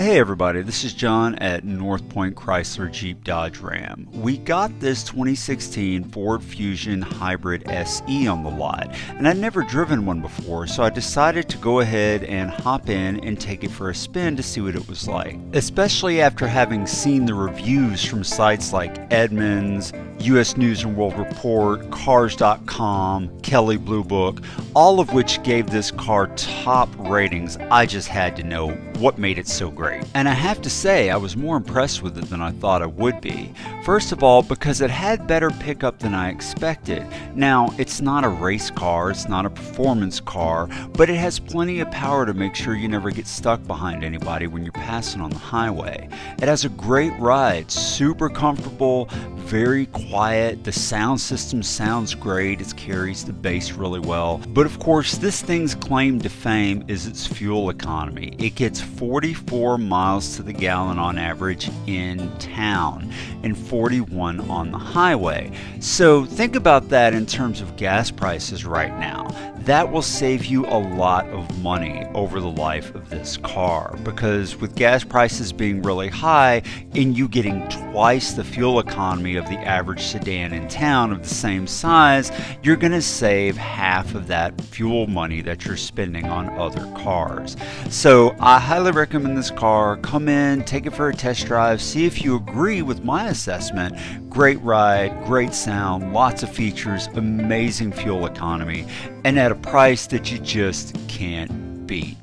Hey everybody, this is John at North Point Chrysler Jeep Dodge Ram. We got this 2016 Ford Fusion Hybrid SE on the lot, and I'd never driven one before, so I decided to go ahead and hop in and take it for a spin to see what it was like. Especially after having seen the reviews from sites like Edmunds, US News and World Report, Cars.com, Kelley Blue Book, all of which gave this car top ratings. I just had to know what made it so great. And I have to say, I was more impressed with it than I thought I would be. First of all, because it had better pickup than I expected. Now, it's not a race car, it's not a performance car, but it has plenty of power to make sure you never get stuck behind anybody when you're passing on the highway. It has a great ride, super comfortable, very quiet. The sound system sounds great. It carries the bass really well. But of course, this thing's claim to fame is its fuel economy. It gets 44 miles to the gallon on average in town and 41 on the highway. So think about that in terms of gas prices right now. That will save you a lot of money over the life of this car because with gas prices being really high and you getting twice the fuel economy of the average sedan in town of the same size, you're going to save half of that fuel money that you're spending on other cars. So I highly recommend this car. Come in, take it for a test drive, see if you agree with my assessment. Great ride, great sound, lots of features, amazing fuel economy, and at a price that you just can't beat.